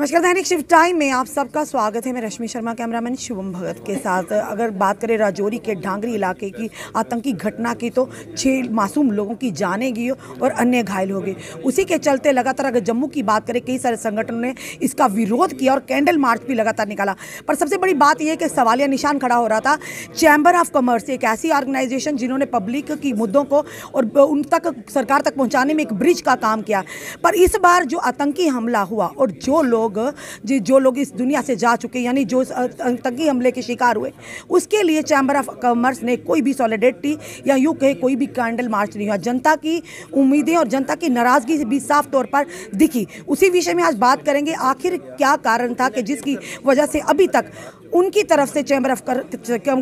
नमस्कार, दैनिक शिव टाइम में आप सबका स्वागत है। मैं रश्मि शर्मा, कैमरामैन शुभम भगत के साथ। अगर बात करें राजौरी के ढांगरी इलाके की आतंकी घटना की तो छः मासूम लोगों की जानें गई और अन्य घायल हो गए। उसी के चलते लगातार अगर जम्मू की बात करें, कई सारे संगठनों ने इसका विरोध किया और कैंडल मार्च भी लगातार निकाला। पर सबसे बड़ी बात यह कि सवालिया निशान खड़ा हो रहा था। चैम्बर ऑफ़ कॉमर्स, एक ऐसी ऑर्गेनाइजेशन जिन्होंने पब्लिक की मुद्दों को और उन तक, सरकार तक पहुँचाने में एक ब्रिज का काम किया। पर इस बार जो आतंकी हमला हुआ और जो लोग जी, जो लोग इस दुनिया से जा चुके यानी जो आतंकी हमले के शिकार हुए, उसके लिए चैम्बर ऑफ़ कॉमर्स ने कोई भी सॉलिडेरिटी या यूँ कहे कोई भी कैंडल मार्च नहीं हुआ। जनता की उम्मीदें और जनता की नाराज़गी भी साफ़ तौर पर दिखी। उसी विषय में आज बात करेंगे, आखिर क्या कारण था कि जिसकी वजह से अभी तक उनकी तरफ़ से चैम्बर ऑफ़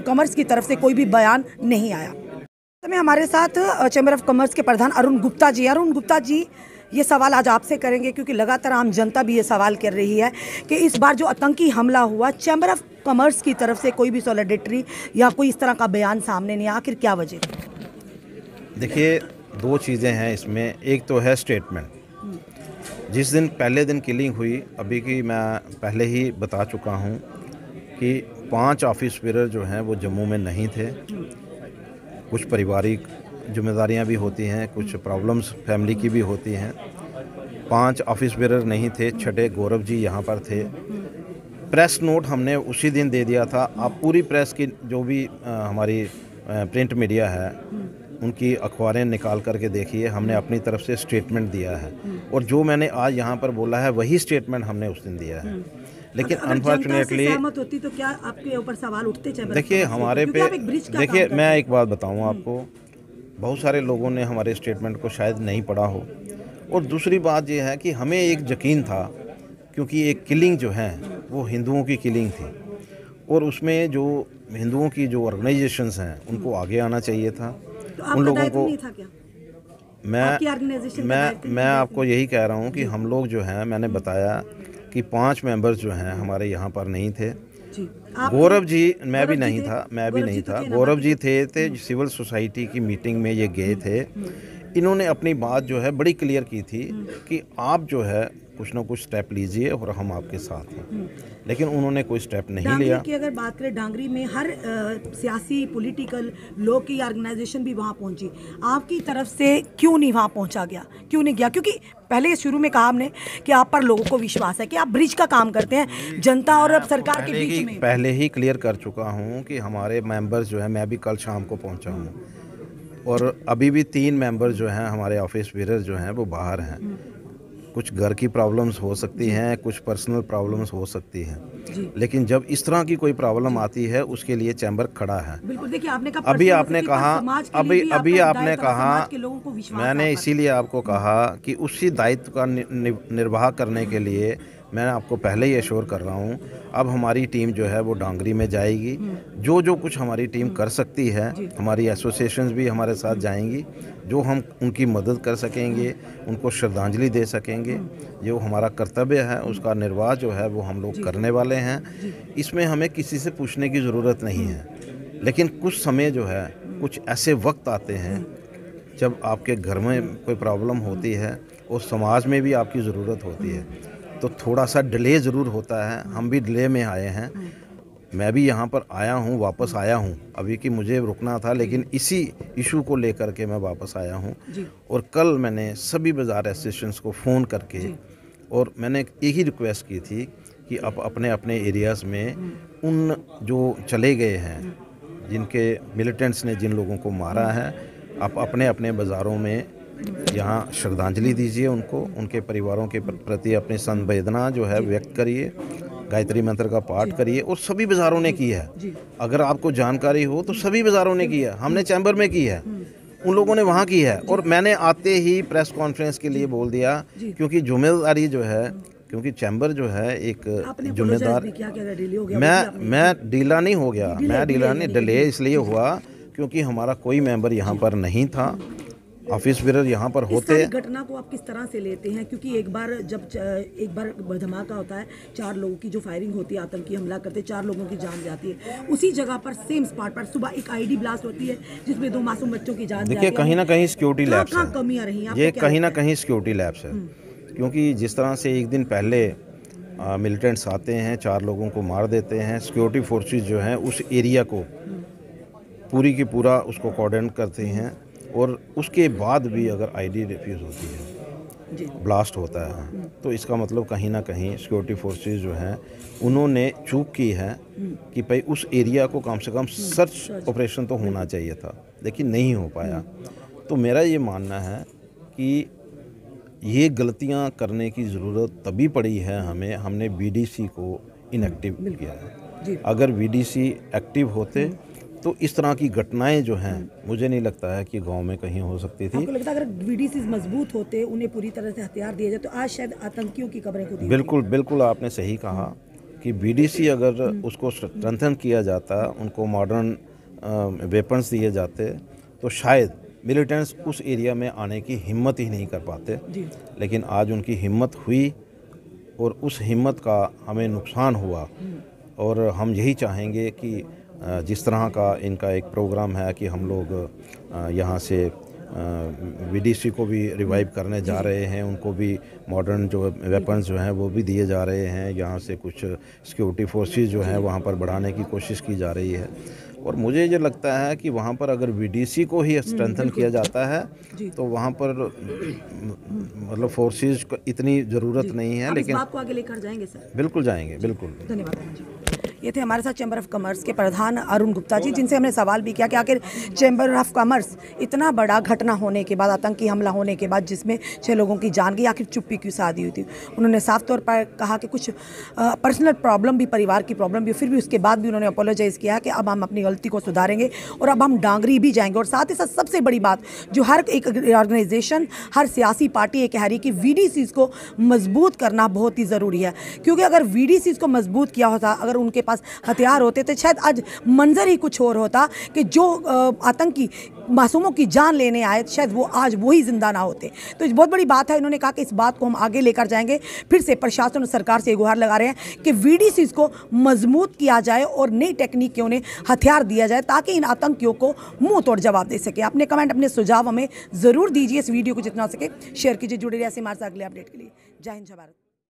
कॉमर्स की तरफ़ से कोई भी बयान नहीं आया। में हमारे साथ चैम्बर ऑफ़ कॉमर्स के प्रधान अरुण गुप्ता जी। अरुण गुप्ता जी ये सवाल आज आपसे करेंगे, क्योंकि लगातार आम जनता भी ये सवाल कर रही है कि इस बार जो आतंकी हमला हुआ चैम्बर ऑफ़ कॉमर्स की तरफ़ से कोई भी सॉलिडेटरी या कोई इस तरह का बयान सामने नहीं आखिर क्या वजह देखिए, दो चीज़ें हैं इसमें। एक तो है स्टेटमेंट जिस दिन, पहले दिन किलिंग हुई, अभी की मैं पहले ही बता चुका हूँ कि पाँच ऑफ़िस बेरर जो हैं, वो जम्मू में नहीं थे। कुछ पारिवारिक जिम्मेदारियाँ भी होती हैं कुछ प्रॉब्लम्स फैमिली की भी होती हैं। पाँच ऑफ़िस बेरर नहीं थे छठे गौरव जी यहाँ पर थे। प्रेस नोट हमने उसी दिन दे दिया था। आप पूरी प्रेस की जो भी आ, हमारी आ, प्रिंट मीडिया है उनकी अखबारें निकाल करके देखिए हमने अपनी तरफ़ से स्टेटमेंट दिया है। और जो मैंने आज यहाँ पर बोला है वही स्टेटमेंट हमने उस दिन दिया है। लेकिन अनफॉर्चुनेटली होती तो क्या आपके ऊपर सवाल उठते देखिए हमारे पे देखिए मैं एक बात बताऊँ आपको। बहुत सारे लोगों ने हमारे स्टेटमेंट को शायद नहीं पढ़ा हो। और दूसरी बात यह है कि हमें एक यकीन था क्योंकि एक किलिंग जो है वो हिंदुओं की किलिंग थी। और उसमें जो हिंदुओं की जो ऑर्गेनाइजेशंस हैं उनको आगे आना चाहिए था। तो उन लोगों को था क्या? मैं मैं मैं आपको यही कह रहा हूँ कि हम लोग जो हैं मैंने बताया कि पाँच मेंबर्स जो हैं हमारे यहाँ पर नहीं थे। गौरव जी मैं भी नहीं था? मैं भी नहीं था। गौरव जी थे थे सिविल सोसाइटी की मीटिंग में ये गए थे। इन्होंने अपनी बात जो है बड़ी क्लियर की थी कि आप जो है कुछ ना कुछ स्टेप लीजिए और हम आपके साथ हैं। लेकिन उन्होंने कोई स्टेप नहीं लिया। की अगर बात करें डांगरी में हर आ, सियासी पॉलिटिकल लोग की ऑर्गेनाइजेशन भी वहाँ पहुँची। आपकी तरफ़ से क्यों नहीं वहाँ पहुँचा गया? क्यों नहीं गया? क्योंकि पहले शुरू में कहा हमने कि आप पर लोगों को विश्वास है कि आप ब्रिज का काम करते हैं जनता और अब सरकार के बीच में। पहले ही क्लियर कर चुका हूँ कि हमारे मेंबर्स जो है मैं भी कल शाम को पहुँचा हूँ। और अभी भी तीन मेंबर जो हैं हमारे ऑफ़िस बीरर जो हैं वो बाहर हैं। कुछ घर की प्रॉब्लम्स हो सकती हैं कुछ पर्सनल प्रॉब्लम्स हो सकती हैं। लेकिन जब इस तरह की कोई प्रॉब्लम आती है उसके लिए चैम्बर खड़ा है। देखिए आपने कहा अभी आपने कहा अभी अभी आपने कहा मैंने इसीलिए आपको कहा कि उसी दायित्व का निर्वाह करने के लिए मैं आपको पहले ही एश्योर कर रहा हूँ अब हमारी टीम जो है वो डांगरी में जाएगी। जो जो कुछ हमारी टीम कर सकती है हमारी एसोसिएशंस भी हमारे साथ जाएँगी जो हम उनकी मदद कर सकेंगे उनको श्रद्धांजलि दे सकेंगे जो हमारा कर्तव्य है उसका निर्वाह जो है वो हम लोग करने वाले हैं। इसमें हमें किसी से पूछने की ज़रूरत नहीं है लेकिन कुछ समय जो है कुछ ऐसे वक्त आते हैं जब आपके घर में कोई प्रॉब्लम होती है और समाज में भी आपकी ज़रूरत होती है। तो थोड़ा सा डिले ज़रूर होता है। हम भी डिले में आए हैं। मैं भी यहाँ पर आया हूँ वापस आया हूँ। अभी कि मुझे रुकना था लेकिन इसी इशू को लेकर के मैं वापस आया हूँ। और कल मैंने सभी बाज़ार एसोसिएशन को फ़ोन करके और मैंने एक ही रिक्वेस्ट की थी कि आप अपने अपने एरियाज़ में उन जो चले गए हैं जिनके मिलिटेंट्स ने जिन लोगों को मारा है आप अपने अपने बाज़ारों में यहाँ श्रद्धांजलि दीजिए उनको उनके परिवारों के प्रति अपनी संवेदना जो है व्यक्त करिए गायत्री मंत्र का पाठ करिए और सभी बाज़ारों ने की है। अगर आपको जानकारी हो तो सभी बाज़ारों ने की है हमने चैम्बर में की है उन लोगों ने वहाँ की है और मैंने आते ही प्रेस कॉन्फ्रेंस के लिए बोल दिया क्योंकि ज़िम्मेदारी जो है क्योंकि चैम्बर जो है एक जिम्मेदार मैं मैं डीला नहीं हो गया मैं डीला नहीं डिले इसलिए हुआ क्योंकि हमारा कोई मेंबर यहाँ पर नहीं था। ऑफ़िस बेरर यहाँ पर होते हैं। घटना को आप किस तरह से लेते हैं? क्योंकि एक बार जब एक बार धमाका होता है चार लोगों की जो फायरिंग होती है आतंकी हमला करते चार लोगों की जान जाती है। उसी जगह पर सेम स्पॉट पर सुबह एक आईडी ब्लास्ट होती है जिसमें दो मासूम बच्चों की जान देखिए कहीं ना कहीं सिक्योरिटी लैब्स कमियाँ रही ये कहीं ना कहीं सिक्योरिटी लैब्स है। हम्म। क्योंकि जिस तरह से एक दिन पहले मिलिटेंट्स आते हैं चार लोगों को मार देते हैं सिक्योरिटी फोर्सेस जो हैं उस एरिया को पूरी की पूरा उसको कोऑर्डिनेट करते हैं। और उसके बाद भी अगर आईडी रिफ्यूज़ होती है जी। ब्लास्ट होता है तो इसका मतलब कहीं ना कहीं सिक्योरिटी फोर्सेस जो हैं उन्होंने चूक की है कि भाई उस एरिया को कम से कम सर्च ऑपरेशन तो होना चाहिए था लेकिन नहीं हो पाया। तो मेरा ये मानना है कि ये गलतियाँ करने की ज़रूरत तभी पड़ी है हमें हमने बीडीसी को इनएक्टिव किया है। अगर बीडीसी एक्टिव होते तो इस तरह की घटनाएँ जो हैं मुझे नहीं लगता है कि गाँव में कहीं हो सकती थी। आपको लगता है अगर वीडीसी मज़बूत होते उन्हें पूरी तरह से हथियार दिए जाए तो आज शायद आतंकियों की खबरें को दी बिल्कुल बिल्कुल आपने सही कहा कि बीडीसी अगर उसको स्ट्रेंथन किया जाता उनको मॉडर्न वेपन्स दिए जाते तो शायद मिलिटेंट्स उस एरिया में आने की हिम्मत ही नहीं कर पाते। लेकिन आज उनकी हिम्मत हुई और उस हिम्मत का हमें नुकसान हुआ। और हम यही चाहेंगे कि जिस तरह का इनका एक प्रोग्राम है कि हम लोग यहाँ से वीडीसी को भी रिवाइव करने जा रहे हैं उनको भी मॉडर्न जो वेपन्स जो हैं वो भी दिए जा रहे हैं यहाँ से कुछ सिक्योरिटी फोर्सेस जो हैं वहाँ पर बढ़ाने की कोशिश की जा रही है। और मुझे ये लगता है कि वहाँ पर अगर वीडीसी को ही स्ट्रेंथन किया जाता है तो वहाँ पर मतलब फोर्सेस को इतनी ज़रूरत नहीं है लेकिन आपको आगे लेकर जाएँगे सर? बिल्कुल जाएँगे बिल्कुल। धन्यवाद ये थे हमारे साथ चैम्बर ऑफ़ कॉमर्स के प्रधान अरुण गुप्ता जी, जिनसे हमने सवाल भी किया कि आखिर चैम्बर ऑफ़ कॉमर्स इतना बड़ा घटना होने के बाद, आतंकी हमला होने के बाद, जिसमें छः लोगों की जान गई, आखिर चुप्पी क्यों साधी हुई थी? उन्होंने साफ़ तौर पर कहा कि कुछ पर्सनल प्रॉब्लम भी, परिवार की प्रॉब्लम भी, फिर भी उसके बाद भी उन्होंने अपोलोजाइज़ किया कि अब हम अपनी गलती को सुधारेंगे और अब हम डांगरी भी जाएँगे। और साथ ही साथ सबसे बड़ी बात, जो हर एक ऑर्गेनाइजेशन हर सियासी पार्टी ये कह रही कि वी को मज़बूत करना बहुत ही ज़रूरी है। क्योंकि अगर वी को मज़बूत किया होता, अगर उनके पास हथियार होते तो शायद आज मंजर ही कुछ और होता कि जो आतंकी मासूमों की जान लेने आए, शायद वो आज वही ज़िंदा ना होते। तो बहुत बड़ी बात है। इन्होंने कहा कि इस बात को हम आगे लेकर जाएँगे। फिर से प्रशासन और सरकार से गुहार लगा रहे हैं कि वीडीसी को मज़बूत किया जाए और नई टेक्निक के उन्हें हथियार दिया जाए ताकि इन आतंकियों को मुँह तोड़ जवाब दे सके। अपने कमेंट अपने सुझाव हमें ज़रूर दीजिए इस वीडियो को जितना हो सके। शेयर कीजिए, जुड़े रहिए ऐसे हमारे अगले अपडेट के लिए। जय हिंद, जय भारत।